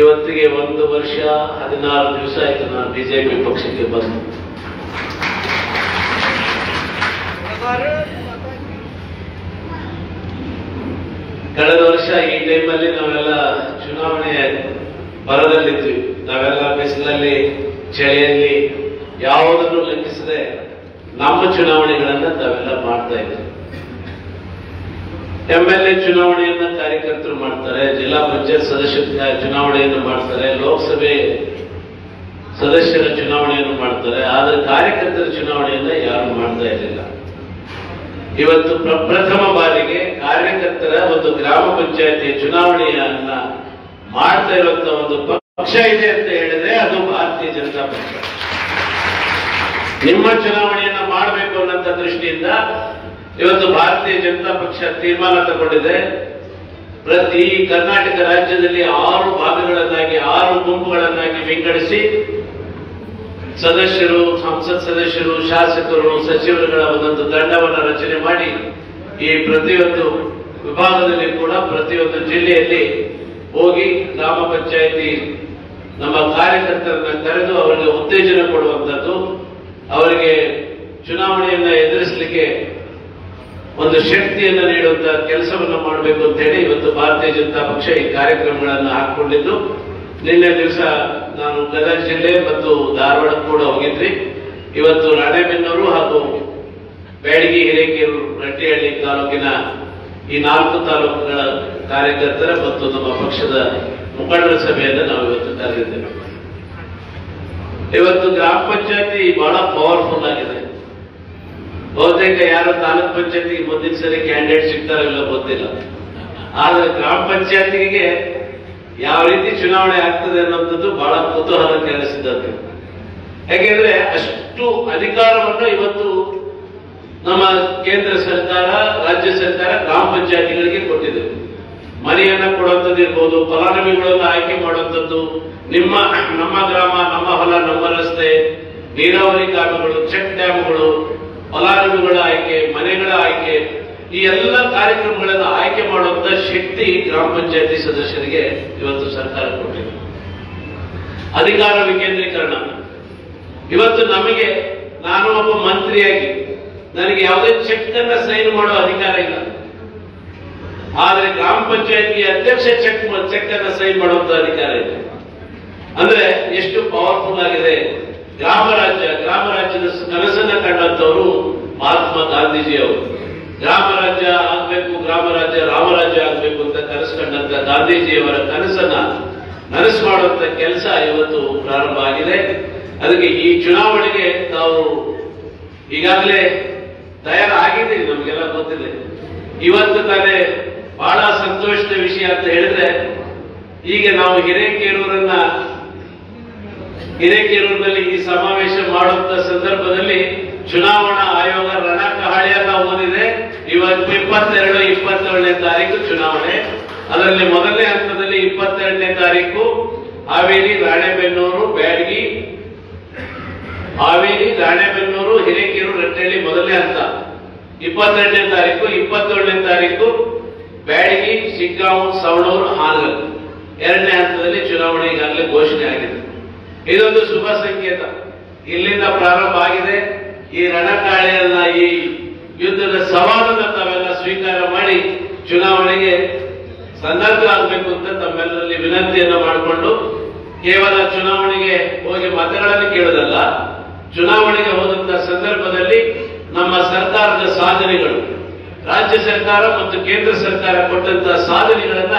ಇವತ್ತಿಗೆ ಒಂದು ವರ್ಷ, ಹದಿನಾರು ದಿವಸ ಆಯ್ತು ನಾನು ಬಿಜೆಪಿ ಪಕ್ಷಕ್ಕೆ ಬಂದು. ಕಳೆದ ವರ್ಷ ಈ ಟೈಮಲ್ಲಿ ನಾವೆಲ್ಲ ಚುನಾವಣೆ ಬರದಲ್ಲಿದ್ವಿ. ನಾವೆಲ್ಲ ಬಿಸಿಲಲ್ಲಿ, ಚಳಿಯಲ್ಲಿ, ಯಾವುದನ್ನು ಲೆಕ್ಕಿಸದೆ ನಮ್ಮ ಚುನಾವಣೆಗಳನ್ನ ತಾವೆಲ್ಲ ಮಾಡ್ತಾ ಇದ್ವಿ. ಎಂ ಎಲ್ ಎ ಚುನಾವಣೆಯನ್ನ ಕಾರ್ಯಕರ್ತರು ಮಾಡ್ತಾರೆ, ಜಿಲ್ಲಾ ಪಂಚಾಯತ್ ಸದಸ್ಯ ಚುನಾವಣೆಯನ್ನು ಮಾಡ್ತಾರೆ, ಲೋಕಸಭೆ ಸದಸ್ಯರ ಚುನಾವಣೆಯನ್ನು ಮಾಡ್ತಾರೆ, ಆದ್ರೆ ಕಾರ್ಯಕರ್ತರ ಚುನಾವಣೆಯನ್ನ ಯಾರು ಮಾಡ್ತಾ ಇರಲಿಲ್ಲ. ಇವತ್ತು ಪ್ರಪ್ರಥಮ ಬಾರಿಗೆ ಕಾರ್ಯಕರ್ತರ ಒಂದು ಗ್ರಾಮ ಪಂಚಾಯತಿ ಚುನಾವಣೆಯನ್ನ ಮಾಡ್ತಾ ಇರುವಂತ ಒಂದು ಪಕ್ಷ ಇದೆ ಅಂತ ಹೇಳಿದ್ರೆ ಅದು ಭಾರತೀಯ ಜನತಾ ಪಕ್ಷ. ನಿಮ್ಮ ಚುನಾವಣೆಯನ್ನ ಮಾಡಬೇಕು ಅನ್ನೋಂಥ ದೃಷ್ಟಿಯಿಂದ ಇವತ್ತು ಭಾರತೀಯ ಜನತಾ ಪಕ್ಷ ತೀರ್ಮಾನ ತಗೊಂಡಿದೆ. ಪ್ರತಿ ಕರ್ನಾಟಕ ರಾಜ್ಯದಲ್ಲಿ ಆರು ಭಾಗಗಳನ್ನಾಗಿ, ಆರು ಗುಂಪುಗಳನ್ನಾಗಿ ವಿಂಗಡಿಸಿ ಸದಸ್ಯರು, ಸಂಸತ್ ಸದಸ್ಯರು, ಶಾಸಕರು, ಸಚಿವರುಗಳ ಒಂದೊಂದು ತಂಡವನ್ನು ರಚನೆ ಮಾಡಿ ಈ ಪ್ರತಿಯೊಂದು ವಿಭಾಗದಲ್ಲಿ ಕೂಡ ಪ್ರತಿಯೊಂದು ಜಿಲ್ಲೆಯಲ್ಲಿ ಹೋಗಿ ಗ್ರಾಮ ಪಂಚಾಯಿತಿ ನಮ್ಮ ಕಾರ್ಯಕರ್ತರನ್ನ ಕರೆದು ಅವರಿಗೆ ಉತ್ತೇಜನ ಕೊಡುವಂಥದ್ದು ಅವರಿಗೆ ಚುನಾವಣೆಯನ್ನ ಎದುರಿಸಲಿಕ್ಕೆ ಒಂದು ಶಕ್ತಿಯನ್ನು ನೀಡುವಂತ ಕೆಲಸವನ್ನು ಮಾಡಬೇಕು ಅಂತ ಹೇಳಿ ಇವತ್ತು ಭಾರತೀಯ ಜನತಾ ಪಕ್ಷ ಈ ಕಾರ್ಯಕ್ರಮಗಳನ್ನು ಹಾಕೊಂಡಿದ್ದು ನಿನ್ನೆ ದಿವಸ ನಾನು ಗದಗ ಜಿಲ್ಲೆ ಮತ್ತು ಧಾರವಾಡ ಕೂಡ ಹೋಗಿದ್ರಿ. ಇವತ್ತು ರಾಣೆಬೆನ್ನೂರು ಹಾಗೂ ಬ್ಯಾಡಗಿ ಹಿರೇಕೆರೂರು ರಟ್ಟಿಹಳ್ಳಿ ತಾಲೂಕಿನ ಈ ನಾಲ್ಕು ತಾಲೂಕುಗಳ ಕಾರ್ಯಕರ್ತರ ಮತ್ತು ನಮ್ಮ ಪಕ್ಷದ ಮುಖಂಡರ ಸಭೆಯನ್ನು ನಾವು ಇವತ್ತು ಕರೆದಿದ್ದೇವೆ. ಇವತ್ತು ಗ್ರಾಮ ಪಂಚಾಯತಿ ಬಹಳ ಪವರ್ಫುಲ್ ಆಗಿದೆ. ಬಹುತೇಕ ಯಾರು ತಾಲೂಕ್ ಪಂಚಾಯತಿಗೆ ಮುಂದಿನ ಸರಿ ಕ್ಯಾಂಡಿಡೇಟ್ ಸಿಗ್ತಾರಿಲ್ಲ ಗೊತ್ತಿಲ್ಲ. ಆದ್ರೆ ಗ್ರಾಮ ಪಂಚಾಯತಿಗೆ ಯಾವ ರೀತಿ ಚುನಾವಣೆ ಆಗ್ತದೆ ಅನ್ನೋಂಥದ್ದು ಬಹಳ ಕುತೂಹಲ ಕೆರಳಿಸಿದ್ದದ್ದು ಯಾಕೆಂದ್ರೆ ಅಷ್ಟು ಅಧಿಕಾರವನ್ನು ಇವತ್ತು ನಮ್ಮ ಕೇಂದ್ರ ಸರ್ಕಾರ, ರಾಜ್ಯ ಸರ್ಕಾರ ಗ್ರಾಮ ಪಂಚಾಯತಿಗಳಿಗೆ ಕೊಟ್ಟಿದೆ. ಮನೆಯನ್ನ ಕೊಡುವಂಥದ್ದು ಇರ್ಬೋದು, ಫಲಾನುಭವಿಗಳನ್ನು ಆಯ್ಕೆ ಮಾಡುವಂಥದ್ದು, ನಿಮ್ಮ, ನಮ್ಮ ಗ್ರಾಮ, ನಮ್ಮ ಹೊಲ, ನಮ್ಮ ರಸ್ತೆ, ನೀರಾವರಿ ಕಾಮಗಳು ಚೆಕ್ ಡ್ಯಾಮ್ಗಳು ಫಲಾನುಭವಿಗಳ ಆಯ್ಕೆ, ಮನೆಗಳ ಆಯ್ಕೆ, ಈ ಎಲ್ಲ ಕಾರ್ಯಕ್ರಮಗಳನ್ನು ಆಯ್ಕೆ ಮಾಡುವಂತ ಶಕ್ತಿ ಗ್ರಾಮ ಪಂಚಾಯತಿ ಸದಸ್ಯರಿಗೆ ಇವತ್ತು ಸರ್ಕಾರ ಕೊಟ್ಟಿದೆ. ಅಧಿಕಾರ ವಿಕೇಂದ್ರೀಕರಣ. ಇವತ್ತು ನಮಗೆ, ನಾನು ಒಬ್ಬ ಮಂತ್ರಿಯಾಗಿ, ನನಗೆ ಯಾವುದೇ ಚೆಕ್ ಅನ್ನ ಸೈನ್ ಮಾಡೋ ಅಧಿಕಾರ ಇಲ್ಲ. ಆದ್ರೆ ಗ್ರಾಮ ಪಂಚಾಯತಿ ಅಧ್ಯಕ್ಷ ಚೆಕ್ ಚೆಕ್ ಅನ್ನ ಸೈನ್ ಮಾಡುವಂತ ಅಧಿಕಾರ ಇದೆ. ಅಂದ್ರೆ ಎಷ್ಟು ಪವರ್ಫುಲ್ ಆಗಿದೆ. ಗ್ರಾಮ ರಾಜ್ಯ, ಗ್ರಾಮ ರಾಜ್ಯದ ಕನಸನ್ನ ಕಂಡಂತವರು ಮಹಾತ್ಮ ಗಾಂಧೀಜಿ ಅವರು ಗ್ರಾಮ ರಾಜ್ಯ ಆಗ್ಬೇಕು, ಗ್ರಾಮ ರಾಜ್ಯ ರಾಮರಾಜ್ಯ ಆಗ್ಬೇಕು ಅಂತ ಕನಸು ಕಂಡಂತ ಗಾಂಧೀಜಿಯವರ ಕನಸನ್ನ ನನಸು ಮಾಡುವಂತ ಕೆಲಸ ಇವತ್ತು ಪ್ರಾರಂಭ ಆಗಿದೆ. ಅದಕ್ಕೆ ಈ ಚುನಾವಣೆಗೆ ನಾವು ಈಗಾಗಲೇ ತಯಾರಾಗಿದೆ, ನಮಗೆಲ್ಲ ಗೊತ್ತಿದೆ. ಇವತ್ತು ತಾನೇ ಬಹಳ ಸಂತೋಷದ ವಿಷಯ ಅಂತ ಹೇಳಿದ್ರೆ, ಈಗ ನಾವು ಹಿರೇಕೇರೂರನ್ನ ಹಿರೇಕೆರೂರಿನಲ್ಲಿ ಈ ಸಮಾವೇಶ ಮಾಡುವಂತ ಸಂದರ್ಭದಲ್ಲಿ ಚುನಾವಣಾ ಆಯೋಗ ರಣಕಹಳೆಯನ್ನ ಓದಿದೆ. ಇವತ್ತು ಇಪ್ಪತ್ತೆರಡು ಇಪ್ಪತ್ತೇಳನೇ ತಾರೀಕು ಚುನಾವಣೆ. ಅದರಲ್ಲಿ ಮೊದಲನೇ ಹಂತದಲ್ಲಿ ಇಪ್ಪತ್ತೆರಡನೇ ತಾರೀಕು. ಹಾವೇರಿ, ರಾಣೆಬೆನ್ನೂರು, ಬ್ಯಾಡಗಿ. ಹಾವೇರಿ, ರಾಣೆಬೆನ್ನೂರು, ಹಿರೇಕೆರೂರು, ರಟ್ಟಳ್ಳಿ ಮೊದಲನೇ ಹಂತ. ಇಪ್ಪತ್ತೆರಡನೇ ತಾರೀಕು, ಇಪ್ಪತ್ತೇಳನೇ ತಾರೀಕು. ಬ್ಯಾಡಗಿ ಶಿಗ್ಗಾಂವ್ ಸವಣೂರು, ಹಾನಗಲ್. ಎರಡನೇ ಹಂತದಲ್ಲಿ ಚುನಾವಣೆ ಈಗಾಗಲೇ ಘೋಷಣೆ ಆಗಿದೆ. ಇದೊಂದು ಶುಭ ಸಂಕೇತ. ಇಲ್ಲಿಂದ ಪ್ರಾರಂಭ ಆಗಿದೆ. ಈ ರಣಕಾಳೆಯನ್ನ ಈ ಯುದ್ಧದ ಸವಾಲನ್ನು ತಾವೆಲ್ಲ ಸ್ವೀಕಾರ ಮಾಡಿ ಚುನಾವಣೆಗೆ ಸನ್ನದ್ಧರಾಗಬೇಕು ಅಂತ ತಮ್ಮೆಲ್ಲರಲ್ಲಿ ವಿನಂತಿಯನ್ನ ಮಾಡಿಕೊಂಡು ಕೇವಲ ಚುನಾವಣೆಗೆ ಹೋಗಿ ಮತಗಳನ್ನು ಕೇಳೋದಲ್ಲ ಚುನಾವಣೆಗೆ ಹೋದಂತ ಸಂದರ್ಭದಲ್ಲಿ ನಮ್ಮ ಸರ್ಕಾರದ ಸಾಧನೆಗಳು, ರಾಜ್ಯ ಸರ್ಕಾರ ಮತ್ತು ಕೇಂದ್ರ ಸರ್ಕಾರ ಕೊಟ್ಟಂತಹ ಸಾಧನೆಗಳನ್ನ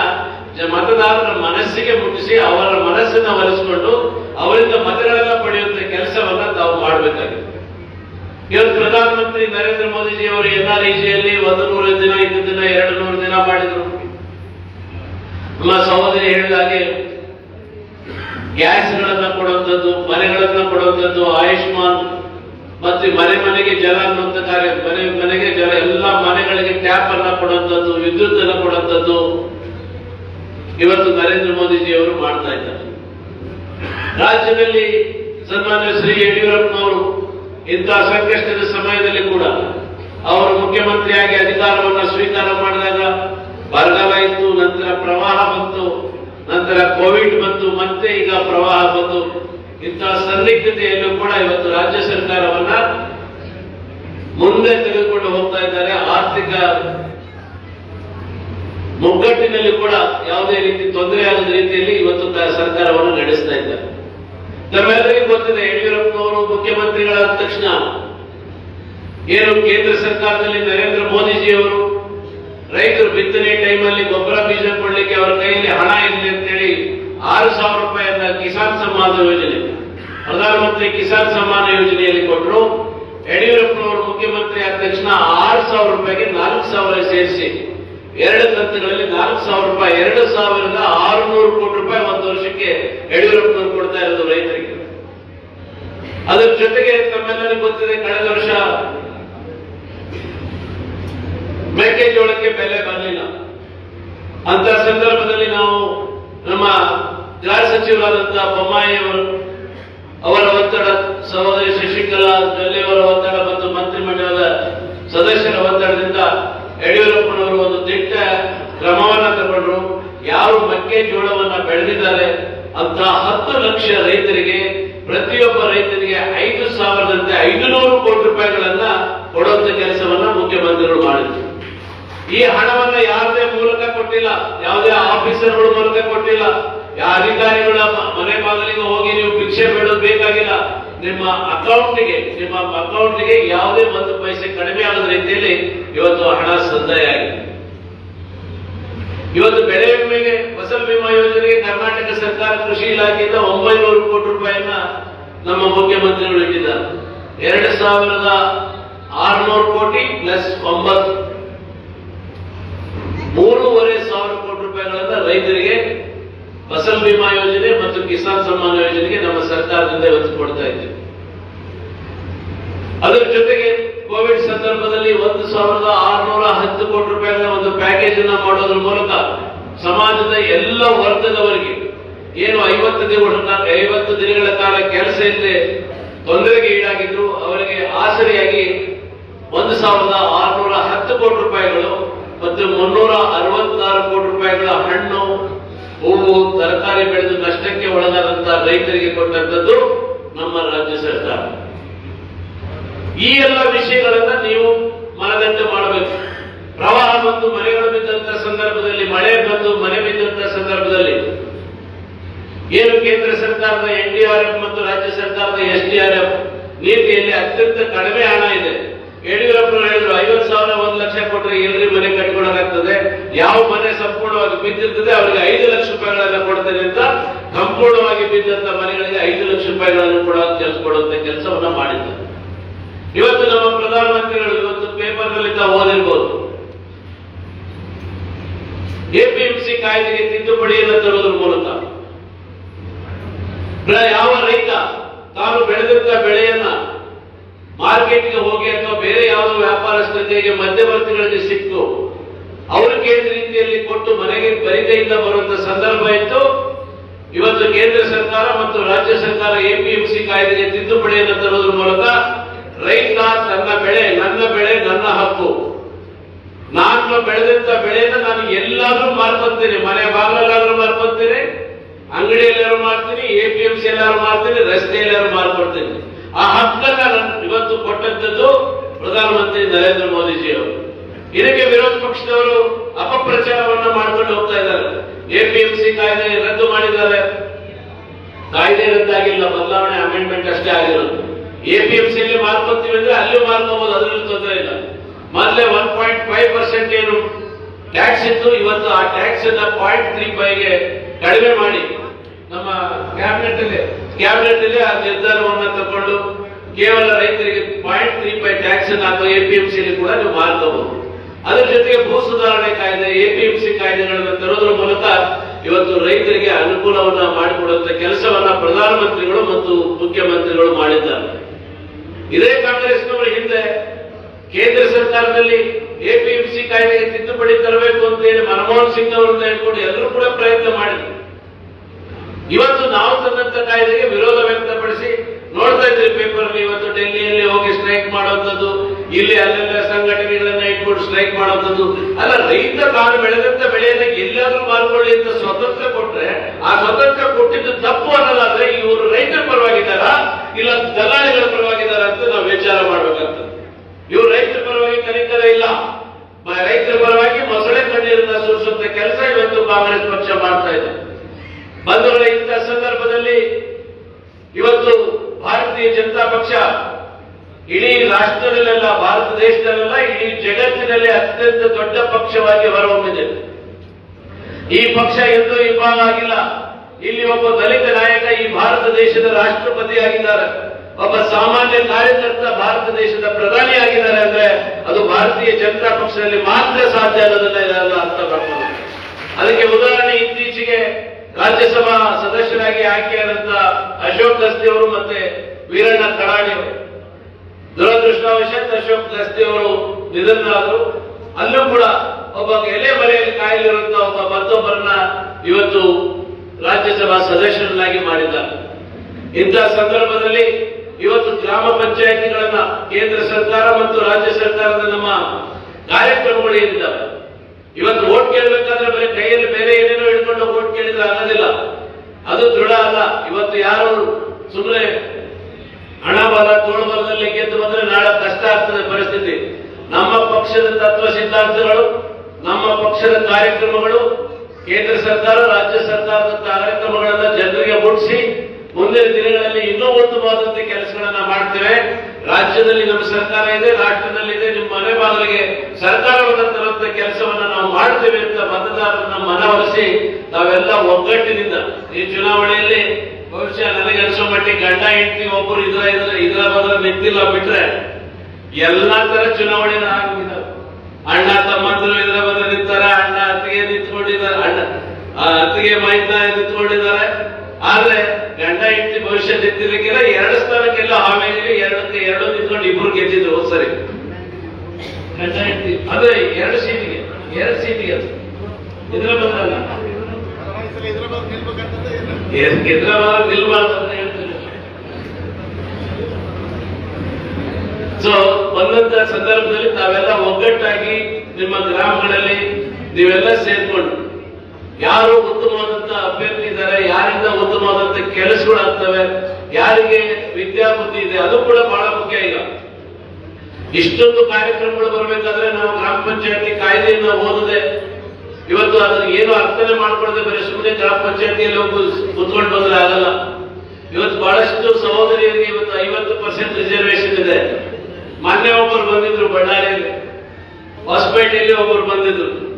ಮತದಾರರ ಮನಸ್ಸಿಗೆ ಮುಟ್ಟಿಸಿ ಅವರ ಮನಸ್ಸನ್ನ ಒಲಿಸಿಕೊಂಡು ಅವರಿಂದ ಮತಗಳನ್ನ ಪಡೆಯುವಂತ ಕೆಲಸವನ್ನ ತಾವು ಮಾಡಬೇಕಾಗಿದೆ. ಇವತ್ತು ಪ್ರಧಾನಮಂತ್ರಿ ನರೇಂದ್ರ ಮೋದಿಜಿ ಅವರು ಎನ್ ಆರ್ ಯಲ್ಲಿ ಒಂದು ನೂರು ದಿನ, ಐದು ದಿನ, ಎರಡು ನೂರು ದಿನ ಮಾಡಿದರು. ನಮ್ಮ ಸಹೋದರಿ ಹೇಳಿದ ಹಾಗೆ, ಗ್ಯಾಸ್ಗಳನ್ನ ಕೊಡುವಂಥದ್ದು, ಮನೆಗಳನ್ನ ಕೊಡುವಂಥದ್ದು, ಆಯುಷ್ಮಾನ್ ಮತ್ತೆ ಮನೆ ಮನೆಗೆ ಜಲ ಅನ್ನುವಂಥ ಕಾರ್ಯ, ಮನೆ ಮನೆಗೆ ಜಲ, ಎಲ್ಲ ಮನೆಗಳಿಗೆ ಟ್ಯಾಪ್ ಅನ್ನ ಕೊಡುವಂಥದ್ದು ವಿದ್ಯುತ್ ಅನ್ನ ಕೊಡುವಂಥದ್ದು ಇವತ್ತು ನರೇಂದ್ರ ಮೋದಿಜಿ ಅವರು ಮಾಡ್ತಾ ಇದ್ದಾರೆ. ರಾಜ್ಯದಲ್ಲಿ ಸನ್ಮಾನ್ಯ ಶ್ರೀ ಯಡಿಯೂರಪ್ಪನವರು ಇಂತಹ ಸಂಕಷ್ಟದ ಸಮಯದಲ್ಲಿ ಕೂಡ ಅವರು ಮುಖ್ಯಮಂತ್ರಿಯಾಗಿ ಅಧಿಕಾರವನ್ನು ಸ್ವೀಕಾರ ಮಾಡಿದಾಗ ಬರಗಾಲ ಇತ್ತು, ನಂತರ ಪ್ರವಾಹ ಬಂತು, ನಂತರ ಕೋವಿಡ್ ಬಂತು, ಮತ್ತೆ ಈಗ ಪ್ರವಾಹ ಬಂತು ಇಂತಹ ಸಂದಿಗ್ಧತೆಯಲ್ಲೂ ಕೂಡ ಇವತ್ತು ರಾಜ್ಯ ಸರ್ಕಾರವನ್ನ ಮುಂದೆ ತೆಗೆದುಕೊಂಡು ಹೋಗ್ತಾ ಇದ್ದಾರೆ. ಆರ್ಥಿಕ ಮುಗ್ಗಟ್ಟಿನಲ್ಲಿ ಕೂಡ ಯಾವುದೇ ರೀತಿ ತೊಂದರೆ ಆಗದ ರೀತಿಯಲ್ಲಿ ಇವತ್ತು ಸರ್ಕಾರವನ್ನು ನಡೆಸ್ತಾ ಇದ್ದಾರೆ. ನಮ್ಮೆಲ್ಲರಿಗೂ ಗೊತ್ತಿದೆ ಯಡಿಯೂರಪ್ಪನವರು ಮುಖ್ಯಮಂತ್ರಿಗಳಾದ ತಕ್ಷಣ ಏನು ಕೇಂದ್ರ ಸರ್ಕಾರದಲ್ಲಿ ನರೇಂದ್ರ ಮೋದಿಜಿಯವರು ರೈತರು ಬಿತ್ತನೆ ಟೈಮಲ್ಲಿ ಗೊಬ್ಬರ ಬೀಜ ಕೊಡ್ಲಿಕ್ಕೆ ಅವರ ಕೈಯಲ್ಲಿ ಹಣ ಇರಲಿ ಅಂತೇಳಿ ಆರು ಸಾವಿರ ರೂಪಾಯಿಯನ್ನ ಕಿಸಾನ್ ಸಮ್ಮಾನ ಯೋಜನೆ, ಪ್ರಧಾನಮಂತ್ರಿ ಕಿಸಾನ್ ಸಮ್ಮಾನ ಯೋಜನೆಯಲ್ಲಿ ಕೊಟ್ಟರು. ಯಡಿಯೂರಪ್ಪನವರು ಮುಖ್ಯಮಂತ್ರಿ ಆದ ತಕ್ಷಣ ಆರು ಸಾವಿರ ರೂಪಾಯಿಗೆ ನಾಲ್ಕು ಸಾವಿರ ಸೇರಿಸಿ ಎರಡು ಕಂತುಗಳಲ್ಲಿ ನಾಲ್ಕು ಸಾವಿರ ರೂಪಾಯಿ, ಎರಡು ಸಾವಿರದ ಆರುನೂರು ಕೋಟಿ ರೂಪಾಯಿ ಒಂದು ವರ್ಷಕ್ಕೆ ಯಡಿಯೂರಪ್ಪನವರು ಕೊಡ್ತಾ ಇರೋದು ರೈತರಿಗೆ. ಅದರ ಜೊತೆಗೆ ತಮ್ಮೆಲ್ಲರಿಗೂ ಗೊತ್ತಿದೆ, ಕಳೆದ ವರ್ಷ ಮೆಕ್ಕೆಜೋಳಕ್ಕೆ ಬೆಲೆ ಬರಲಿಲ್ಲ. ಅಂತ ಸಂದರ್ಭದಲ್ಲಿ ನಾವು ನಮ್ಮ ಗೃಹ ಸಚಿವರಾದಂತಹ ಬೊಮ್ಮಾಯಿ ಅವರು, ಅವರ ಒತ್ತಡ, ಸಹೋದರಿ ಶಶಿಕಲಾ ಜೊಲ್ಲೆಯವರ ಒತ್ತಡ ಮತ್ತು ಮಂತ್ರಿಮಂಡಲದ ಸದಸ್ಯರ ಒತ್ತಡದಿಂದ ಯಡಿಯೂರಪ್ಪನವರು ಒಂದು ದಿಟ್ಟ ಕ್ರಮವನ್ನ ತಗೊಂಡ್ರು ಯಾರು ಮೆಕ್ಕೆಜೋಳವನ್ನ ಬೆಳೆದಿದ್ದಾರೆ ಅಂತ ಹತ್ತು ಲಕ್ಷ ರೈತರಿಗೆ ಪ್ರತಿಯೊಬ್ಬ ರೈತನಿಗೆ ಐದು ಸಾವಿರದಂತೆ ಐದುನೂರು ಕೋಟಿ ರೂಪಾಯಿಗಳನ್ನ ಕೊಡುವಂತ ಕೆಲಸವನ್ನ ಮುಖ್ಯಮಂತ್ರಿಗಳು ಮಾಡಿದ್ರು ಈ ಹಣವನ್ನ ಯಾರದೇ ಮೂಲಕ ಕೊಟ್ಟಿಲ್ಲ, ಯಾವುದೇ ಆಫೀಸರ್ಗಳ ಮೂಲಕ ಕೊಟ್ಟಿಲ್ಲ ಅಧಿಕಾರಿಗಳ ಮನೆ ಬಾಗಿಲಿಗೆ ಹೋಗಿ ನೀವು ಭಿಕ್ಷೆ ಬೇಡೋದು ಬೇಕಾಗಿಲ್ಲ ನಿಮ್ಮ ಅಕೌಂಟ್ಗೆ ನಿಮ್ಮ ಅಕೌಂಟ್ಗೆ ಯಾವುದೇ ಒಂದು ಪೈಸೆ ಕಡಿಮೆ ಆಗದ ರೀತಿಯಲ್ಲಿ ಇವತ್ತು ಹಣ ಸಂದಾಯ ಆಗಿದೆ. ಇವತ್ತು ಬೆಳೆ ವಿಮೆಗೆ, ಫಸಲ್ ಬಿಮಾ ಯೋಜನೆಗೆ ಕರ್ನಾಟಕ ಸರ್ಕಾರ ಕೃಷಿ ಇಲಾಖೆಯಿಂದ ಒಂಬೈನೂರು ಕೋಟಿ ರೂಪಾಯಿಯನ್ನ ನಮ್ಮ ಮುಖ್ಯಮಂತ್ರಿಗಳು ಇಟ್ಟಿದ್ದಾರೆ. ಎರಡು ಸಾವಿರದ ಆರ್ನೂರು ಕೋಟಿ ಪ್ಲಸ್ ಒಂಬತ್ತು. ಮೂರುವರೆ ಸಾವಿರ ಕೋಟಿ ರೂಪಾಯಿಗಳನ್ನ ರೈತರಿಗೆ ಫಸಲ್ ಬಿಮಾ ಯೋಜನೆ ಮತ್ತು ಕಿಸಾನ್ ಸಮ್ಮಾನ ಯೋಜನೆಗೆ ನಮ್ಮ ಸರ್ಕಾರದಿಂದ ಇವತ್ತು ಕೊಡ್ತಾ ಇದ್ದೀವಿ. ಅದರ ಜೊತೆಗೆ ಕೋವಿಡ್ ಸಂದರ್ಭದಲ್ಲಿ ಒಂದು ಸಾವಿರದ ಆರುನೂರ ಹತ್ತು ಕೋಟಿ ರೂಪಾಯಿಗಳ ಒಂದು ಪ್ಯಾಕೇಜ್ ಅನ್ನ ಮಾಡೋದ್ರ ಮೂಲಕ ಸಮಾಜದ ಎಲ್ಲ ವರ್ಗದವರಿಗೆ ಏನು ಐವತ್ತು ದಿನ ಐವತ್ತು ದಿನಗಳ ಕಾಲ ಕೆಲಸ ಇಲ್ಲದೆ ತೊಂದರೆಗೆ ಈಡಾಗಿದ್ರು, ಅವರಿಗೆ ಆಸರೆಯಾಗಿ ಒಂದು ಸಾವಿರದ ಆರುನೂರ ಹತ್ತು ಕೋಟಿ ರೂಪಾಯಿಗಳು ಮತ್ತು ಮುನ್ನೂರ ಅರವತ್ತಾರು ಕೋಟಿ ರೂಪಾಯಿಗಳ ಹಣ್ಣು, ಹೂವು, ತರಕಾರಿ ಬೆಳೆದು ನಷ್ಟಕ್ಕೆ ಒಳಗಾದಂತಹ ರೈತರಿಗೆ ಕೊಟ್ಟಂತದ್ದು ನಮ್ಮ ರಾಜ್ಯ ಸರ್ಕಾರ. ಈ ಎಲ್ಲ ವಿಷಯಗಳನ್ನ ನೀವು ಮನದಂತೆ ಮಾಡಬೇಕು. ಪ್ರವಾಹ ಬಂದು ಮನೆಗಳು ಬಿದ್ದಂತ ಸಂದರ್ಭದಲ್ಲಿ, ಮಳೆ ಬಂದು ಮನೆ ಬಿದ್ದಂತ ಸಂದರ್ಭದಲ್ಲಿ, ಏನು ಕೇಂದ್ರ ಸರ್ಕಾರದ ಎನ್ ಡಿ ಆರ್ ಎಫ್ ಮತ್ತು ರಾಜ್ಯ ಸರ್ಕಾರದ ಎಸ್ ಡಿ ಆರ್ ಎಫ್, ನೀತಿಯಲ್ಲಿ ಅತ್ಯಂತ ಕಡಿಮೆ ಹಣ ಇದೆ. ಯಡಿಯೂರಪ್ಪ ಹೇಳಿದ್ರು, ಐವತ್ತು ಸಾವಿರ ಒಂದು ಲಕ್ಷ ಕೊಟ್ಟರೆ ಎಲ್ರಿ ಮನೆ ಕಟ್ಕೊಳಕಾಗ್ತದೆ. ಯಾವ ಮನೆ ಸಂಪೂರ್ಣವಾಗಿ ಬಿದ್ದಿರ್ತದೆ, ಅವರಿಗೆ ಐದು ಲಕ್ಷ ರೂಪಾಯಿಗಳನ್ನ ಕೊಡ್ತೇನೆ ಅಂತ ಸಂಪೂರ್ಣವಾಗಿ ಬಿದ್ದಂತ ಮನೆಗಳಿಗೆ ಐದು ಲಕ್ಷ ರೂಪಾಯಿಗಳನ್ನು ಕೊಡೋ ಕೆಲಸ ಕೊಡುವಂತ ಕೆಲಸವನ್ನ ಮಾಡಿದ್ದಾರೆ ಇವತ್ತು ನಮ್ಮ ಪ್ರಧಾನಮಂತ್ರಿಗಳು ಇವತ್ತು ಪೇಪರ್ನಲ್ಲಿ ತಾವು ಓದಿರ್ಬೋದು. ಎಪಿಎಂಸಿ ಕಾಯ್ದೆಗೆ ತಿದ್ದುಪಡಿಯನ್ನು ತರುವುದರ ಮೂಲಕ. ಯಾವ ರೈತ ತಾನು ಬೆಳೆದಂತ ಬೆಳೆಯನ್ನ ಮಾರ್ಕೆಟ್ಗೆ ಹೋಗಿ ಅಥವಾ ಬೇರೆ ಯಾವುದೋ ವ್ಯಾಪಾರಸ್ಥರಿಗೆ ಮಧ್ಯವರ್ತಿಗಳಿಗೆ ಸಿಕ್ತು ಅವರು ಕೇಂದ್ರ ರೀತಿಯಲ್ಲಿ ಕೊಟ್ಟು ಮನೆಗೆ ಬರಿದೆಯಿಂದ ಬರುವಂತ ಸಂದರ್ಭ ಇತ್ತು. ಇವತ್ತು ಕೇಂದ್ರ ಸರ್ಕಾರ ಮತ್ತು ರಾಜ್ಯ ಸರ್ಕಾರ ಎಪಿಎಂಸಿ ಕಾಯ್ದೆಗೆ ತಿದ್ದುಪಡಿಯನ್ನು ತರುವುದರ ಮೂಲಕ ರೈತ ತನ್ನ ಬೆಳೆ, ನನ್ನ ಬೆಳೆ, ನನ್ನ ಹಕ್ಕು. ನಾನು ಬೆಳೆದಂತ ಬೆಳೆಯನ್ನ ನಾನು ಎಲ್ಲಾದ್ರೂ ಮಾರ್ಕೊಂತೀನಿ. ಮನೆ ಬಾಗಿಲಲ್ಲಾದ್ರೂ ಮಾರ್ಕೊಂತೀನಿ, ಅಂಗಡಿಯಲ್ಲಾದ್ರು ಮಾಡ್ತೀನಿ ಎಪಿಎಂಸಿ ಎಲ್ಲಾರು ಮಾಡ್ತೀನಿ ರಸ್ತೆಯಲ್ಲಾರು ಮಾರ್ಕೊಡ್ತೀನಿ ಆ ಹಕ್ಕನ್ನ ನಾನು ಇವತ್ತು ಕೊಟ್ಟಂತದ್ದು ಪ್ರಧಾನಮಂತ್ರಿ ನರೇಂದ್ರ ಮೋದಿಜಿ ಅವರು ಇದಕ್ಕೆ ವಿರೋಧ ಪಕ್ಷದವರು ಅಪಪ್ರಚಾರವನ್ನ ಮಾಡ್ಕೊಂಡು ಹೋಗ್ತಾ ಇದ್ದಾರೆ. ಎಪಿಎಂಸಿ ಕಾಯ್ದೆ ರದ್ದು ಮಾಡಿದ್ದಾರೆ. ಕಾಯ್ದೆ ರದ್ದಾಗಿಲ್ಲ, ಬದಲಾವಣೆ ಅಮೆಂಡ್ಮೆಂಟ್ ಅಷ್ಟೇ ಆಗಿರೋದು. ಎಪಿಎಂಸಿಯಲ್ಲಿ ಮಾರ್ಕೊತೀವಿ ಅಂದ್ರೆ ಅಲ್ಲೂ ಮಾರ್ಕೋಬಹುದು ಅದರಲ್ಲಿ ತೊಂದರೆ ಇಲ್ಲ. ಮೊದಲೇ ಒನ್ ಪಾಯಿಂಟ್ ಫೈವ್ ಪರ್ಸೆಂಟ್ ಏನು ಟ್ಯಾಕ್ಸ್ ಇತ್ತು, ಇವತ್ತು ಆ ಟ್ಯಾಕ್ಸ್ ಪಾಯಿಂಟ್ ತ್ರೀ ಫೈವ್ಗೆ ಕಡಿಮೆ ಮಾಡಿ. ನಮ್ಮ ಕ್ಯಾಬಿನೆಟ್ ಅಲ್ಲಿ ಕ್ಯಾಬಿನೆಟ್ ಅಲ್ಲಿ ಆ ನಿರ್ಧಾರವನ್ನ ತಗೊಂಡು ಕೇವಲ ರೈತರಿಗೆ ಪಾಯಿಂಟ್ ತ್ರೀ ಫೈವ್ ಟ್ಯಾಕ್ಸ್ ಅಥವಾ ಎಪಿಎಂಸಿ ಕೂಡ ನೀವು ಮಾರ್ಕೋಬಹುದು ಅದರ ಜೊತೆಗೆ ಭೂ ಸುಧಾರಣೆ ಕಾಯ್ದೆ ಎಪಿಎಂಸಿ ಕಾಯ್ದೆಗಳನ್ನು ತರೋದ್ರ ಮೂಲಕ ಇವತ್ತು ರೈತರಿಗೆ ಅನುಕೂಲವನ್ನ ಮಾಡಿಕೊಡುವಂತ ಕೆಲಸವನ್ನ ಪ್ರಧಾನಮಂತ್ರಿಗಳು ಮತ್ತು ಮುಖ್ಯಮಂತ್ರಿಗಳು ಮಾಡಿದ್ದಾರೆ. ಇದೇ ಕಾಂಗ್ರೆಸ್ನವರ ಹಿಂದೆ ಕೇಂದ್ರ ಸರ್ಕಾರದಲ್ಲಿ ಎಪಿಎಂಸಿ ಕಾಯ್ದೆಗೆ ತಿದ್ದುಪಡಿ ತರಬೇಕು ಅಂತ ಹೇಳಿ ಮನಮೋಹನ್ ಸಿಂಗ್ ಅವರನ್ನ ಹೇಳ್ಕೊಂಡು ಎಲ್ಲರೂ ಕೂಡ ಪ್ರಯತ್ನ ಮಾಡಿದ್ರು. ಇವತ್ತು ನಾವು ತಂದಂತ ಕಾಯ್ದೆಗೆ ವಿರೋಧ ವ್ಯಕ್ತಪಡಿಸಿ ನೋಡ್ತಾ ಇದ್ರಿ ಪೇಪರ್ ಇವತ್ತು ಡೆಲ್ಲಿಯಲ್ಲಿ ಹೋಗಿ ಸ್ಟ್ರೈಕ್ ಮಾಡುವಂಥದ್ದು, ಇಲ್ಲಿ ಅಲ್ಲೆಲ್ಲ ಸಂಘಟನೆಗಳನ್ನ ಇಟ್ಕೊಂಡು ಸ್ಟ್ರೈಕ್ ಮಾಡುವಂಥದ್ದು. ಅಲ್ಲ, ರೈತ ತಾನು ಬೆಳೆದಂತ ಬೆಳೆಯನ್ನ ಎಲ್ಲಾದ್ರೂ ಮಾರ್ಕೊಳ್ಳಿ ಅಂತ ಸ್ವತಂತ್ರ ಕೊಟ್ರೆ, ಆ ಸ್ವತಂತ್ರ ಕೊಟ್ಟಿದ್ದು ತಪ್ಪು ಅನ್ನೋದಾದ್ರೆ ಇವರು ರೈತರ ಪರವಾಗಿದ್ದಾರಾ? ಇಲ್ಲ ದಲ್ಲಾಳಿಗಳ ಪರವಾಗಿದ್ದಾರ ಅಂತ ನಾವು ವಿಚಾರ ಮಾಡ್ಬೇಕಂತ. ಇವರು ರೈತರ ಪರವಾಗಿ ಕರೀತಾರೆ ಇಲ್ಲ? ರೈತರ ಪರವಾಗಿ ಮೊಸಳೆ ಕಣ್ಣೀರನ್ನ ಸುರಿಸುವಂತ ಕೆಲಸ ಇವತ್ತು ಕಾಂಗ್ರೆಸ್ ಪಕ್ಷ ಮಾಡ್ತಾ ಇದೆ. ಬಂಧುಗಳ, ಇಂಥ ಸಂದರ್ಭದಲ್ಲಿ ಇವತ್ತು ಭಾರತೀಯ ಜನತಾ ಪಕ್ಷ ಇಡೀ ರಾಷ್ಟ್ರದಲ್ಲೆಲ್ಲ, ಭಾರತ ದೇಶದಲ್ಲೆಲ್ಲ, ಇಡೀ ಜಗತ್ತಿನಲ್ಲಿ ಅತ್ಯಂತ ದೊಡ್ಡ ಪಕ್ಷವಾಗಿ ಹೊರಹೊಮ್ಮಿದೆ. ಈ ಪಕ್ಷ ಎಂದೂ ಇಬ್ಬಾಗ ಆಗಿಲ್ಲ. ಇಲ್ಲಿ ಒಬ್ಬ ದಲಿತ ನಾಯಕ ಈ ಭಾರತ ದೇಶದ ರಾಷ್ಟ್ರಪತಿ ಆಗಿದ್ದಾರೆ. ಒಬ್ಬ ಸಾಮಾನ್ಯ ಕಾರ್ಯಕರ್ತ ಭಾರತ ದೇಶದ ಪ್ರಧಾನಿ ಆಗಿದ್ದಾರೆ ಅಂದ್ರೆ ಅದು ಭಾರತೀಯ ಜನತಾ ಪಕ್ಷದಲ್ಲಿ ಮಾತ್ರ ಸಾಧ್ಯ ಅನ್ನೋದನ್ನ ಇದೆಲ್ಲ ಅರ್ಥ ಮಾಡ್ಕೊಂಡು ಅದಕ್ಕೆ ಉದಾಹರಣೆ ಇತ್ತೀಚೆಗೆ ರಾಜ್ಯಸಭಾ ಸದಸ್ಯರಾಗಿ ಆಯ್ಕೆಯಾದಂತ ಅಶೋಕ್ ಗಸ್ತಿ ಅವರು ಮತ್ತೆ ವೀರಣ್ಣ ಕರಾಣಿ ಅವರು. ದುರದೃಷ್ಟವಶಾತ್ ಅಶೋಕ್ ಗಸ್ತಿ ಅವರು ನಿಧನರಾದರು. ಅಲ್ಲೂ ಕೂಡ ಒಬ್ಬ ಎಲೆ ಮರೆಯಲ್ಲಿ ಕಾಯಿಲಿರುವಂತಹ ಒಬ್ಬ ಮತ್ತೊಬ್ಬರನ್ನ ಇವತ್ತು ರಾಜ್ಯಸಭಾ ಸದಸ್ಯರನ್ನಾಗಿ ಮಾಡಿದ್ದಾರೆ. ಇಂತಹ ಸಂದರ್ಭದಲ್ಲಿ ಇವತ್ತು ಗ್ರಾಮ ಪಂಚಾಯತಿಗಳನ್ನ ಕೇಂದ್ರ ಸರ್ಕಾರ ಮತ್ತು ರಾಜ್ಯ ಸರ್ಕಾರದ ನಮ್ಮ ಕಾರ್ಯಕ್ರಮಗಳು ಏನಿದ್ದಾವೆ? ಇವತ್ತು ಓಟ್ ಕೇಳಬೇಕಾದ್ರೆ ಬರೀ ಕೈಯಲ್ಲಿ ಬೇರೆ ಏನೇನೋ ಹಿಡ್ಕೊಂಡು ಓಟ್ ಕೇಳಿದ್ರೆ ಆಗೋದಿಲ್ಲ ಅದು ದೃಢ ಅಲ್ಲ. ಇವತ್ತು ಯಾರು ಸುಮ್ಮನೆ ಹಣ ಬಲ ತೋಳು ಬಲದಲ್ಲಿ ಗೆದ್ದು ಬಂದ್ರೆ ನಾಳೆ ಕಷ್ಟ ಆಗ್ತದೆ ಪರಿಸ್ಥಿತಿ. ನಮ್ಮ ಪಕ್ಷದ ತತ್ವ ಸಿದ್ಧಾಂತಗಳು, ನಮ್ಮ ಪಕ್ಷದ ಕಾರ್ಯಕ್ರಮಗಳು, ಕೇಂದ್ರ ಸರ್ಕಾರ, ರಾಜ್ಯ ಸರ್ಕಾರದ ಕಾರ್ಯಕ್ರಮಗಳನ್ನ ಜನರಿಗೆ ಮುಟ್ಟಿಸಿ ಮುಂದಿನ ದಿನಗಳಲ್ಲಿ ಇನ್ನೂ ಉತ್ತಮವಾದಂತ ಕೆಲಸಗಳನ್ನ ಮಾಡ್ತೇವೆ. ರಾಜ್ಯದಲ್ಲಿ ನಮ್ಮ ಸರ್ಕಾರ ಇದೆ ರಾಷ್ಟ್ರದಲ್ಲಿದೆ ನಿಮ್ಮ ಮನೆ ಬಾಗಿಲಿಗೆ ಸರ್ಕಾರವನ್ನ ತರುವಂತ ಕೆಲಸವನ್ನ ನಾವು ಮಾಡ್ತೇವೆ ಅಂತ ಮತದಾರರನ್ನ ಮನವೊಲಿಸಿ ನಾವೆಲ್ಲ ಒಗ್ಗಟ್ಟಿನಿಂದ ಈ ಚುನಾವಣೆಯಲ್ಲಿ ಬಹುಶಃ ನನಗೆ ಅನಿಸೋ ಮಟ್ಟಿಗೆ ಗಂಡ, ಹೆಂಡತಿ ಒಬ್ಬರು ಇದ್ರ ಇದ್ರ ಇದ್ರ ಬದ್ರ ನಿಂತಿಲ್ಲ ಬಿಟ್ರೆ ಎಲ್ಲಾ ತರ ಚುನಾವಣೆ ಆಗಿದ್ದಾವೆ ಅಣ್ಣ ತಮ್ಮಂದ್ರು ಇದ್ರ ಬದಲು ನಿಂತಾರೆ, ಅಣ್ಣ ಅತ್ತಿಗೆ ನಿಂತ್ಕೊಂಡಿದ್ದಾರೆ, ಅಣ್ಣ ಅತ್ತಿಗೆ ಮೈತ ನಿಂತ್ಕೊಂಡಿದ್ದಾರೆ. ಆದ್ರೆ ಗಂಡ, ಹೆಂಡತಿ ಭವಿಷ್ಯ ನಿಂತಿರ್ಲಿಕ್ಕಿಲ್ಲ, ಎರಡು ಸ್ಥಾನಕ್ಕೆಲ್ಲ ಆಮೇಲೆ ಎರಡಕ್ಕೆ ಎರಡು ನಿಂತ್ಕೊಂಡು ಇಬ್ರು ಗೆದ್ದಿದ್ರು ಸರಿ ಗಂಡ, ಹೆಂಡತಿ, ಅದೇ ಎರಡು ಸೀಟಿಗೆ ಎರಡು ಸೀಟಿಗೆ ಇದ್ರ ಗೆದ್ರ ನಿಲ್ಬಾರ್ದು ಅಂತ ಹೇಳ್ತಾರೆ ಸೊ ಬಂದಂತ ಸಂದರ್ಭದಲ್ಲಿ ತಾವೆಲ್ಲ ಒಗ್ಗಟ್ಟಾಗಿ ನಿಮ್ಮ ಗ್ರಾಮಗಳಲ್ಲಿ ನೀವೆಲ್ಲ ಸೇರ್ಕೊಂಡು ಯಾರು ಉತ್ತಮವಾದಂತ ಅಭ್ಯರ್ಥಿ ಇದ್ದಾರೆ, ಯಾರಿಂದ ಉತ್ತಮವಾದಂತ ಕೆಲಸಗಳಾಗ್ತವೆ, ಯಾರಿಗೆ ವಿದ್ಯಾಬುದ್ಧಿ ಇದೆ, ಅದು ಕೂಡ ಬಹಳ ಮುಖ್ಯ ಈಗ. ಇಷ್ಟೊಂದು ಕಾರ್ಯಕ್ರಮಗಳು ಬರಬೇಕಾದ್ರೆ ನಾವು ಗ್ರಾಮ ಪಂಚಾಯತಿ ಕಾಯ್ದೆಯನ್ನ ಓದದೆ ಇವತ್ತು ಅದನ್ನ ಏನು ಅರ್ಥನೆ ಮಾಡ್ಕೊಳ್ಳದೆ ಬರೀ ಸುಮ್ಮನೆ ಗ್ರಾಮ ಪಂಚಾಯತಿಯಲ್ಲಿ ಹೋಗಿ ಕುತ್ಕೊಂಡು ಬಂದ್ರೆ ಆಗಲ್ಲ. ಇವತ್ತು ಬಹಳಷ್ಟು ಸಹೋದರಿಯರಿಗೆ ಇವತ್ತು ಐವತ್ತು ಪರ್ಸೆಂಟ್ ರಿಸರ್ವೇಶನ್ ಇದೆ. ಮೊನ್ನೆ ಒಬ್ಬರು ಬಂದಿದ್ರು ಬಳ್ಳಾರಿಯಲ್ಲಿ. ಹೊಸಪೇಟೆಯಲ್ಲಿ ಒಬ್ಬರು ಬಂದಿದ್ರು.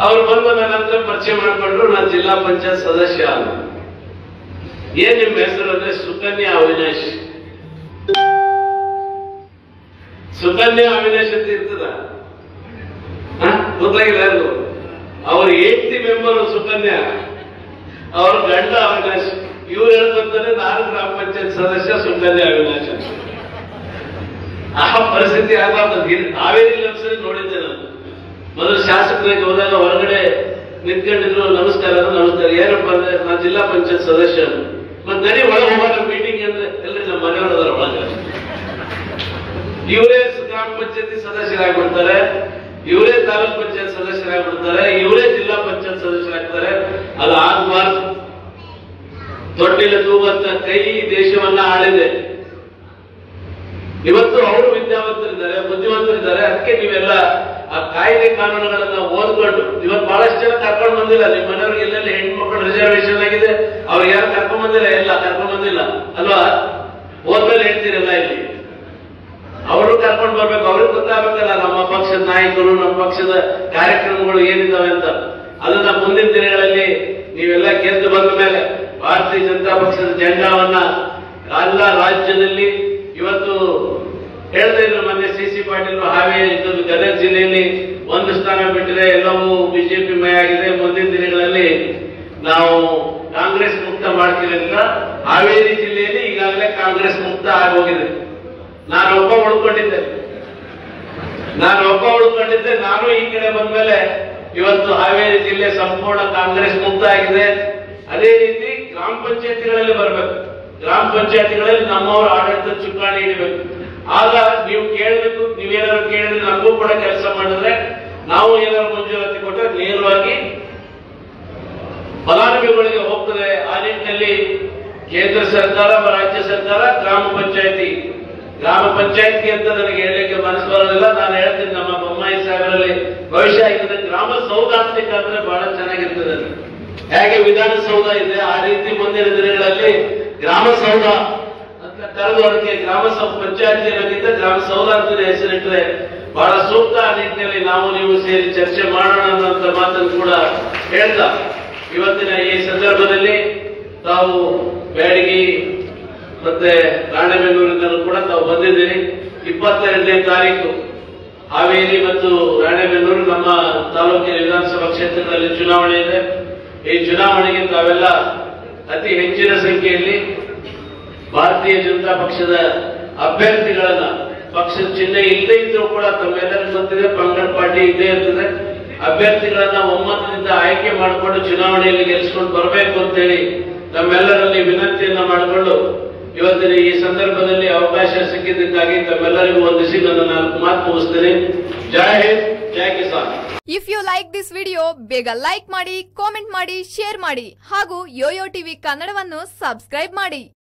ಅವ್ರು ಬಂದು ನಂತರ ಪರಿಚಯ ಮಾಡಿಕೊಂಡ್ರು, ನಾನು ಜಿಲ್ಲಾ ಪಂಚಾಯತ್ ಸದಸ್ಯ ಅಲ್ಲ. ಏನ್ ನಿಮ್ಮ ಹೆಸರು ಅಂದ್ರೆ? ಸುಕನ್ಯಾ ಅವಿನಾಶ್. ಸುಕನ್ಯಾ ಅವಿನಾಶ್ ಅಂತ ಇರ್ತದ? ಗೊತ್ತಾಗಿಲ್ಲ ಅವ್ರ ಏಟ್ಟಿ ಮೆಂಬರ್ ಸುಕನ್ಯಾ, ಅವ್ರ ಗಂಡ ಅವಿನಾಶ್, ಇವ್ರು ಹೇಳ್ಕೊಂತಾನೆ ನಾನು ಗ್ರಾಮ ಪಂಚಾಯತ್ ಸದಸ್ಯ ಸುಕನ್ಯಾ ಅವಿನಾಶ್ ಅಂತ. ಆ ಪರಿಸ್ಥಿತಿ ಆಗಬಾರ್ದು ಹಾವೇರಿ ಇಲ್ಲ ನೋಡಿದ್ದೆ ನಾನು. ಮೊದಲು ಶಾಸಕರಿಗೆ ಹೋದಾಗ ಹೊರಗಡೆ ನಿಂತ್ಕೊಂಡಿದ್ರು, ನಮಸ್ಕಾರ ನಮಸ್ಕಾರ. ಏನಪ್ಪ ಅಂದ್ರೆ, ನಾನು ಜಿಲ್ಲಾ ಪಂಚಾಯತ್ ಸದಸ್ಯ ಮತ್ತೆ ನನಗೆ ಒಳಗೆ ಮೀಟಿಂಗ್ ಅಂದ್ರೆ ಎಲ್ರಿ ನಮ್ಮ ಮನೆಯವರು ಅದಾರ ಒಳಗೆ. ಇವರೇ ಗ್ರಾಮ ಪಂಚಾಯತಿ ಸದಸ್ಯರಾಗ್ಬಿಡ್ತಾರೆ ಇವರೇ ತಾಲೂಕ್ ಪಂಚಾಯತ್ ಸದಸ್ಯರಾಗ್ಬಿಡ್ತಾರೆ, ಇವರೇ ಜಿಲ್ಲಾ ಪಂಚಾಯತ್ ಸದಸ್ಯರಾಗ್ತಾರೆ. ಅದು ಆಗಬಾರ್ದು ತೊಟ್ಟಿಲ ತೂಗುವಂತ ಕೈ ದೇಶವನ್ನ ಆಳಿದೆ. ಇವತ್ತು ಅವರು ವಿದ್ಯಾವಂತರಿದ್ದಾರೆ, ಬುದ್ಧಿವಂತರಿದ್ದಾರೆ. ಅದಕ್ಕೆ ನೀವೆಲ್ಲ ಆ ಕಾಯ್ದೆ ಕಾನೂನುಗಳನ್ನ ಓದ್ಕೊಂಡು, ಇವತ್ತು ಬಹಳಷ್ಟು ಜನ ಕರ್ಕೊಂಡು ಬಂದಿಲ್ಲ. ನಿಮ್ಮ ಮನೆಯವ್ರಿಗೆ ಎಲ್ಲೆಲ್ಲ ಹೆಣ್ಮಕ್ಳು ರಿಸರ್ವೇಶನ್ ಆಗಿದೆ, ಅವ್ರಿಗೆ ಯಾರು ಕರ್ಕೊಂಡ್ ಬಂದಿಲ್ಲ? ಇಲ್ಲ, ಕರ್ಕೊಂಡ್ ಬಂದಿಲ್ಲ. ಅಲ್ವಾ? ಓದ್ಮೇಲೆ ಹೇಳ್ತೀರಲ್ಲ ಇಲ್ಲಿ. ಅವರು ಕರ್ಕೊಂಡು ಬರ್ಬೇಕು, ಅವ್ರಿಗೆ ಗೊತ್ತಾಗಬೇಕಲ್ಲ, ನಮ್ಮ ಪಕ್ಷದ ನಾಯಕರು, ನಮ್ಮ ಪಕ್ಷದ ಕಾರ್ಯಕ್ರಮಗಳು ಏನಿದ್ದಾವೆ ಅಂತ. ಅದನ್ನ ಮುಂದಿನ ದಿನಗಳಲ್ಲಿ ನೀವೆಲ್ಲ ಗೆದ್ದು ಬಂದ ಮೇಲೆ ಭಾರತೀಯ ಜನತಾ ಪಕ್ಷದ ಜೆಂಡಾವನ್ನ ಎಲ್ಲ ರಾಜ್ಯದಲ್ಲಿ ಇವತ್ತು ಹೇಳ್ತಾ ಇದ್ರು ಮೊನ್ನೆ ಸಿ ಸಿ ಪಾಟೀಲ್ ಹಾವೇರಿ ಇದ್ದರು ಗದಗ ಜಿಲ್ಲೆಯಲ್ಲಿ ಒಂದು ಸ್ಥಾನ ಬಿಟ್ಟರೆ ಎಲ್ಲವೂ ಬಿಜೆಪಿ ಮಯ ಆಗಿದೆ. ಮುಂದಿನ ದಿನಗಳಲ್ಲಿ ನಾವು ಕಾಂಗ್ರೆಸ್ ಮುಕ್ತ ಮಾಡ್ತೀವಿ ಅಂತ ಹಾವೇರಿ ಜಿಲ್ಲೆಯಲ್ಲಿ ಈಗಾಗಲೇ ಕಾಂಗ್ರೆಸ್ ಮುಕ್ತ ಆಗೋಗಿದೆ. ನಾನು ಒಬ್ಬ ಉಳ್ಕೊಂಡಿದ್ದೆ. ನಾನು ಒಬ್ಬ ಉಳ್ಕೊಂಡಿದ್ದೆ, ನಾನು ಈ ಕಡೆ ಬಂದ್ಮೇಲೆ ಇವತ್ತು ಹಾವೇರಿ ಜಿಲ್ಲೆ ಸಂಪೂರ್ಣ ಕಾಂಗ್ರೆಸ್ ಮುಕ್ತ ಆಗಿದೆ. ಅದೇ ರೀತಿ ಗ್ರಾಮ ಪಂಚಾಯತಿಗಳಲ್ಲಿ ಬರಬೇಕು. ಗ್ರಾಮ ಪಂಚಾಯತಿಗಳಲ್ಲಿ ನಮ್ಮವರು ಆಡಳಿತ ಚುಕ್ಕಾಣಿ ಇಡಬೇಕು ಆಗ ನೀವು ಕೇಳಬೇಕು ನೀವೇನಾದ್ರು ಕೇಳಿದ್ರೆ ನಮಗೂ ಕೂಡ ಕೆಲಸ ಮಾಡಿದ್ರೆ ನಾವು ಏನಾದ್ರು ಮಂಜೂರಾತಿ ಕೊಟ್ಟರೆ ನೇರವಾಗಿ ಫಲಾನುಭವಿಗಳಿಗೆ ಹೋಗ್ತದೆ. ಆ ನಿಟ್ಟಿನಲ್ಲಿ ಕೇಂದ್ರ ಸರ್ಕಾರ, ರಾಜ್ಯ ಸರ್ಕಾರ, ಗ್ರಾಮ ಪಂಚಾಯತಿ ಗ್ರಾಮ ಪಂಚಾಯತಿ ಅಂತ ನನಗೆ ಹೇಳಲಿಕ್ಕೆ ಮನಸ್ಸು ಬರೋದಿಲ್ಲ ನಾನು ಹೇಳ್ತೀನಿ, ನಮ್ಮ ಬೊಮ್ಮಾಯಿ ಸಾಹೇಬರಲ್ಲಿ ಭವಿಷ್ಯ ಇದೆ ಗ್ರಾಮ ಸೌದಾಂತಿಕ ಅಂದ್ರೆ ಬಹಳ ಚೆನ್ನಾಗಿರ್ತದೆ. ಹೇಗೆ ವಿಧಾನಸೌಧ ಇದೆ, ಆ ರೀತಿ ಮುಂದಿನ ದಿನಗಳಲ್ಲಿ ಗ್ರಾಮ ಸೌಧ ಅಂತ ಕರೆದು ಅದಕ್ಕೆ ಗ್ರಾಮ ಪಂಚಾಯತಿ ಅನ್ನೋದಿಂದ ಗ್ರಾಮ ಸೌಧ ಅಂತ ಹೆಸರಿಟ್ಟರೆ ಬಹಳ ಸೂಕ್ತ ನಿಟ್ಟಿನಲ್ಲಿ ನಾವು ನೀವು ಸೇರಿ ಚರ್ಚೆ ಮಾಡೋಣ ಅನ್ನೋಂಥ ಮಾತನ್ನು ಕೂಡ ಹೇಳ್ತಾ ಇವತ್ತಿನ ಈ ಸಂದರ್ಭದಲ್ಲಿ ತಾವು ಬ್ಯಾಡಗಿ ಮತ್ತೆ ರಾಣೆಬೆನ್ನೂರಿನಲ್ಲೂ ಕೂಡ ತಾವು ಬಂದಿದ್ದೀರಿ. ಇಪ್ಪತ್ತೆರಡನೇ ತಾರೀಕು ಹಾವೇರಿ ಮತ್ತು ರಾಣೆಬೆನ್ನೂರು ನಮ್ಮ ತಾಲೂಕಿನ ವಿಧಾನಸಭಾ ಕ್ಷೇತ್ರದಲ್ಲಿ ಚುನಾವಣೆ ಇದೆ. ಈ ಚುನಾವಣೆಗೆ ತಾವೆಲ್ಲ ಅತಿ ಹೆಚ್ಚಿನ ಸಂಖ್ಯೆಯಲ್ಲಿ ಭಾರತೀಯ ಜನತಾ ಪಕ್ಷದ ಅಭ್ಯರ್ಥಿಗಳನ್ನ ಪಕ್ಷದ ಚಿಹ್ನೆ ಇಲ್ಲದೇ ಇದ್ರೂ ಕೂಡ ತಮ್ಮೆಲ್ಲರೂ ಗೊತ್ತಿದೆ ಪಂಗಡ ಪಾರ್ಟಿ ಇದ್ದೇ ಇರ್ತದೆ. ಅಭ್ಯರ್ಥಿಗಳನ್ನ ಒಮ್ಮತದಿಂದ ಆಯ್ಕೆ ಮಾಡಿಕೊಂಡು ಚುನಾವಣೆಯಲ್ಲಿ ಗೆಲ್ಲಿಸ್ಕೊಂಡು ಬರಬೇಕು ಅಂತೇಳಿ ತಮ್ಮೆಲ್ಲರಲ್ಲಿ ವಿನಂತಿಯನ್ನ ಮಾಡಿಕೊಂಡು ಇವತ್ತಿನ ಈ ಸಂದರ್ಭದಲ್ಲಿ ಅವಕಾಶ ಸಿಕ್ಕಿದ್ದಕ್ಕಾಗಿ ತಮ್ಮೆಲ್ಲರಿಗೂ ವಂದಿಸಿ ನನ್ನ ನಾಲ್ಕು ಮಾತು ಮುಗಿಸ್ತೇನೆ. ಜೈ ಹಿಂದ್, ಜೈ Kisan. If you like this video ಬೇಗ ಲೈಕ್ ಮಾಡಿ ಕಾಮೆಂಟ್ ಮಾಡಿ ಶೇರ್ ಮಾಡಿ ಹಾಗೂ ಯೋಯೋ ಟಿವಿ ಕನ್ನಡವನ್ನು ಸಬ್ಸ್ಕ್ರೈಬ್ ಮಾಡಿ.